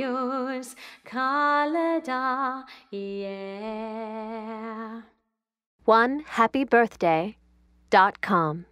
yours, Kalada, yeah. One happy birthday dot com.